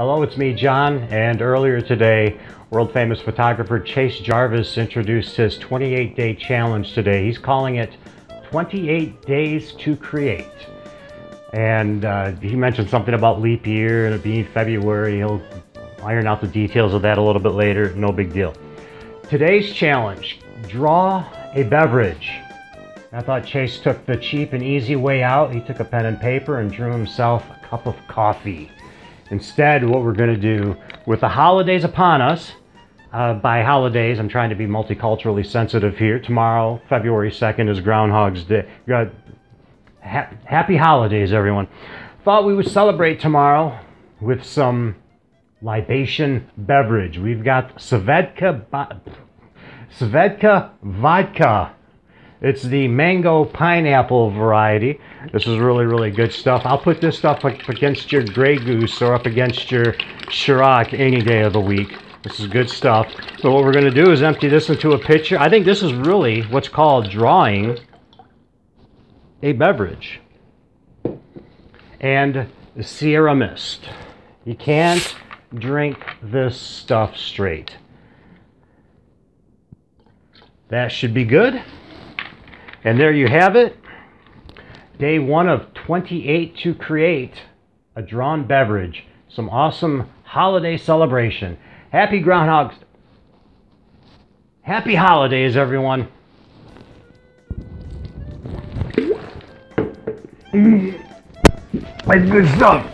Hello, it's me, John, and earlier today, world famous photographer Chase Jarvis introduced his 28 day challenge today. He's calling it 28 Days to Create. And uh, he mentioned something about leap year and it being February. He'll iron out the details of that a little bit later, no big deal. Today's challenge draw a beverage. I thought Chase took the cheap and easy way out. He took a pen and paper and drew himself a cup of coffee. Instead, what we're going to do with the holidays upon us, uh, by holidays, I'm trying to be multiculturally sensitive here. Tomorrow, February 2nd, is Groundhog's Day. Ha happy holidays, everyone. Thought we would celebrate tomorrow with some libation beverage. We've got Svedka, Svedka vodka. It's the mango pineapple variety. This is really, really good stuff. I'll put this stuff up against your Grey Goose or up against your Ciroc any day of the week. This is good stuff. So what we're going to do is empty this into a pitcher. I think this is really what's called drawing a beverage. And the Sierra Mist. You can't drink this stuff straight. That should be good. And there you have it. Day one of 28 to create a drawn beverage. Some awesome holiday celebration. Happy Groundhogs. Happy holidays, everyone. That's good stuff.